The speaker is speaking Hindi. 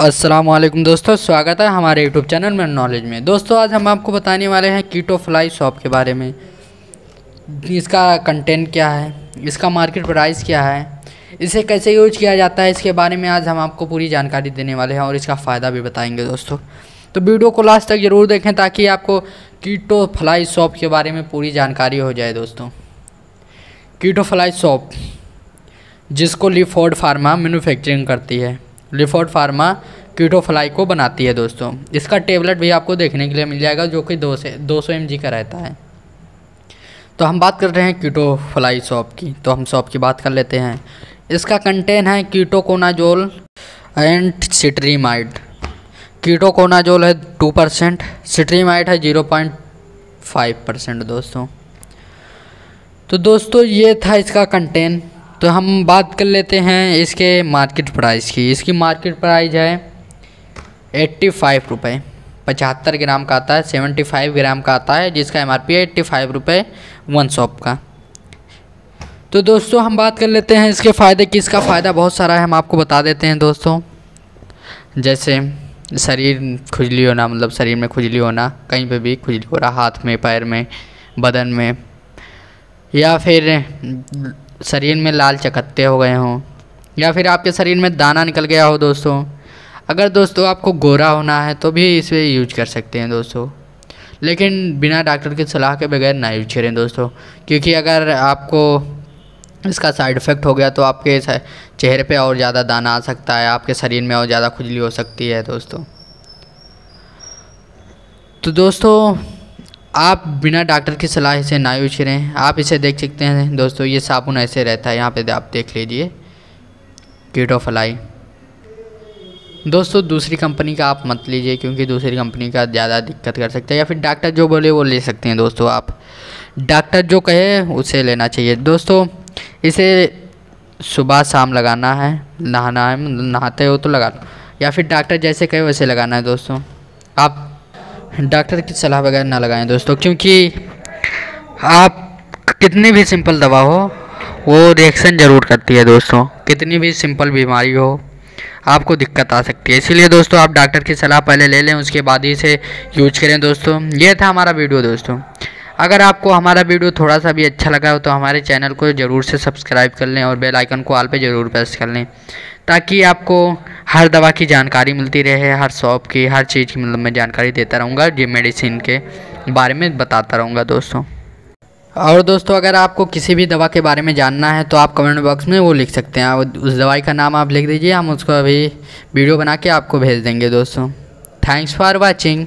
वालेकुम दोस्तों, स्वागत है हमारे यूट्यूब चैनल में नॉलेज में। दोस्तों, आज हम आपको बताने वाले हैं कीटो फ्लाई शॉप के बारे में। इसका कंटेंट क्या है? इसका मार्केट प्राइस क्या है? इसे कैसे यूज़ किया जाता है? इसके बारे में आज हम आपको पूरी जानकारी देने वाले हैं और इसका फ़ायदा भी बताएँगे दोस्तों। तो वीडियो को लास्ट तक ज़रूर देखें ताकि आपको कीटो फ्लाई शॉप के बारे में पूरी जानकारी हो जाए दोस्तों। कीटो फ्लाई शॉप, जिसको लिफोर्ड फार्मा मैन्युफैक्चरिंग करती है। लिफोर्ड फार्मा कीटोफ्लाई को बनाती है दोस्तों। इसका टेबलेट भी आपको देखने के लिए मिल जाएगा, जो कि दो से, दो सौ का रहता है। तो हम बात कर रहे हैं कीटो फ्लाई शॉप की। तो हम शॉप की बात कर लेते हैं। इसका कंटेन है कीटोकोनाजोल एंड सिट्रीमाइड कीटोकोनाजोल है टू परसेंट सिट्रीमाइड है ज़ीरो पॉइंट फाइव परसेंट दोस्तों। तो दोस्तों, ये था इसका कंटेन तो हम बात कर लेते हैं इसके मार्केट प्राइस की। इसकी मार्केट प्राइस है एट्टी फाइव रुपये पचहत्तर ग्राम का आता है सेवेंटी फाइव ग्राम का आता है, जिसका एम आर पी है एट्टी फाइव रुपये वन शॉप का। तो दोस्तों, हम बात कर लेते हैं इसके फ़ायदे की इसका फ़ायदा? बहुत सारा है, हम आपको बता देते हैं दोस्तों। जैसे शरीर खुजली होना मतलब शरीर में खुजली होना, कहीं पे भी खुजली हो रहा, हाथ में, पैर में, बदन में, या फिर शरीर में लाल चकत्ते हो गए हों, या फिर आपके शरीर में दाना निकल गया हो दोस्तों। अगर दोस्तों आपको गोरा होना है तो भी इसे यूज़ कर सकते हैं दोस्तों। लेकिन बिना डॉक्टर की सलाह के बगैर ना यूज़ करें दोस्तों, क्योंकि अगर आपको इसका साइड इफ़ेक्ट हो गया तो आपके चेहरे पे और ज़्यादा दाना आ सकता है, आपके शरीर में और ज़्यादा खुजली हो सकती है दोस्तों। तो दोस्तों आप बिना डॉक्टर की सलाह से ना यूज़ करें आप इसे देख सकते हैं। दोस्तों, ये साबुन ऐसे रहता है, यहाँ पे आप देख लीजिए। कीटो फ्लाई दोस्तों, दूसरी कंपनी का आप मत लीजिए, क्योंकि दूसरी कंपनी का ज़्यादा दिक्कत कर सकते हैं, या फिर डॉक्टर जो बोले वो ले सकते हैं, दोस्तों, आप। डॉक्टर जो कहे, उसे लेना चाहिए। दोस्तों, इसे सुबह शाम लगाना है, नहाना है, नहाते हो तो लगा या फिर डॉक्टर जैसे कहे, वैसे लगाना है, दोस्तों। आप डॉक्टर की सलाह वगैरह ना लगाएँ दोस्तों, क्योंकि आप कितनी भी सिंपल दवा हो, वो रिएक्शन ज़रूर करती है दोस्तों। कितनी भी सिंपल बीमारी हो, आपको दिक्कत आ सकती है। इसीलिए दोस्तों, आप डॉक्टर की सलाह पहले ले लें, उसके बाद ही इसे यूज़ करें दोस्तों। ये था हमारा वीडियो दोस्तों। अगर आपको हमारा वीडियो थोड़ा सा भी अच्छा लगा हो तो हमारे चैनल को ज़रूर से सब्सक्राइब कर लें और बेल आइकन को आल पे ज़रूर प्रेस कर लें। ताकि आपको हर दवा की जानकारी मिलती रहे, हर शॉप की, हर चीज़ की मतलब मैं जानकारी देता रहूँगा, ये मेडिसिन के बारे में बताता रहूँगा दोस्तों। और दोस्तों, अगर आपको किसी भी दवा के बारे में जानना है तो आप कमेंट बॉक्स में वो लिख सकते हैं। उस दवाई का नाम आप लिख दीजिए, हम उसको अभी वीडियो बना के आपको भेज देंगे दोस्तों। Thanks for watching.